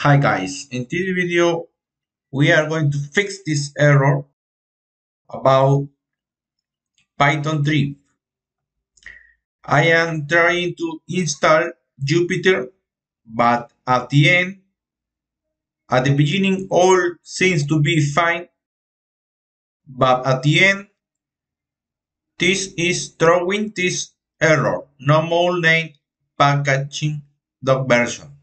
Hi guys, in this video we are going to fix this error about Python 3. I am trying to install Jupyter but at the end, at the beginning all seems to be fine but at the end this is throwing this error, normal name packaging dot version.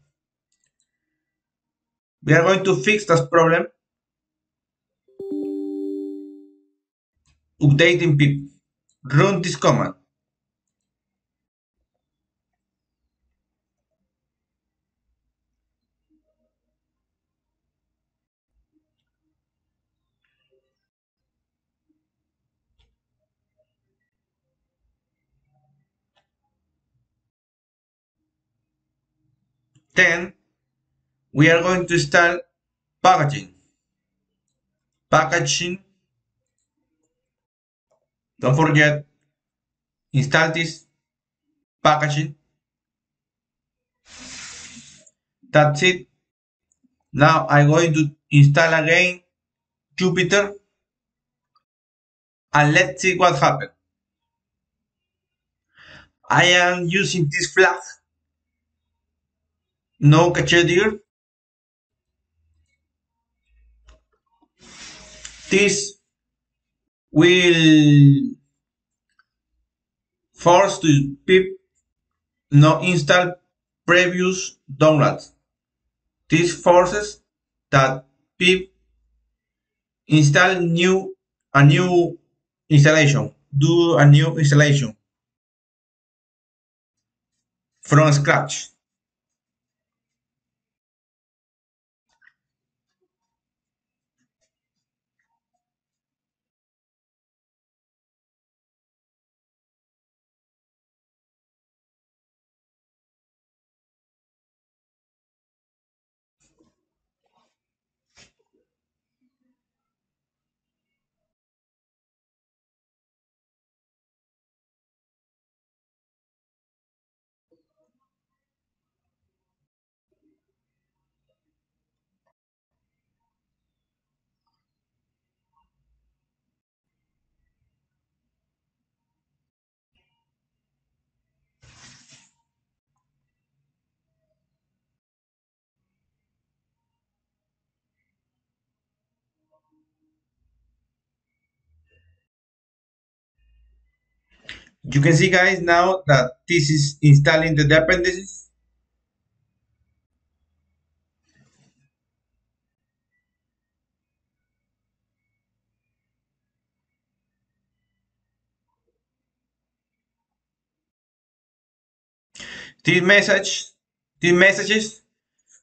We are going to fix this problem updating pip. Run this command. Then we are going to install packaging. Packaging. Don't forget, install this packaging. That's it. Now I'm going to install again Jupyter and let's see what happens. I am using this flag. No cache here. This will force to pip not install previous downloads. This forces that pip install new a new installation, do a new installation from scratch. You can see guys now that this is installing the dependencies. This message, these messages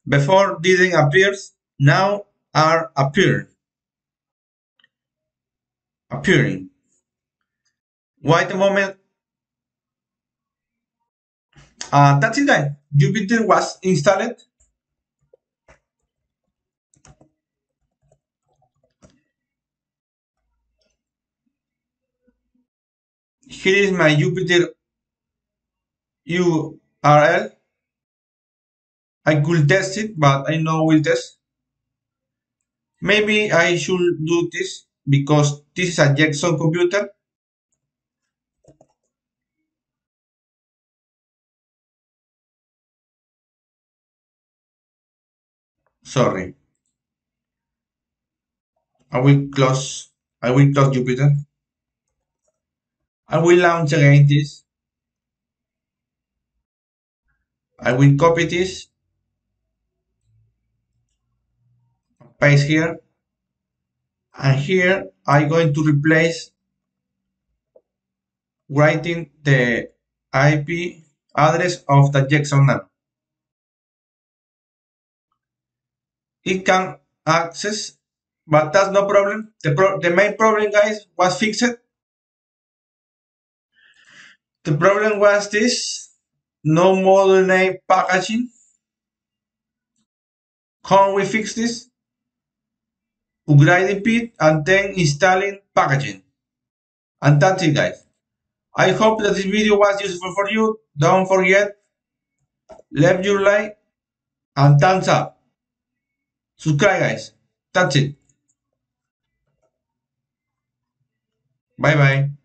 before didn't appears now are appearing. Appearing. Wait a moment uh, that's it guys. Jupyter was installed. Here is my Jupyter URL. I could test it, but I know we'll test. Maybe I should do this because this is a Jetson computer sorry. I will close I will close Jupyter I will launch again this. I will copy this. Paste here. And here I'm going to replace writing the IP address of the Jetson now. It can access, but that's no problem. The, pro the main problem, guys, was fixed. The problem was this, no module name packaging. Can we fix this? Upgrading pip and then installing packaging. And that's it, guys. I hope that this video was useful for you. Don't forget, leave your like and thumbs up. Subscribe guys that's it. Bye bye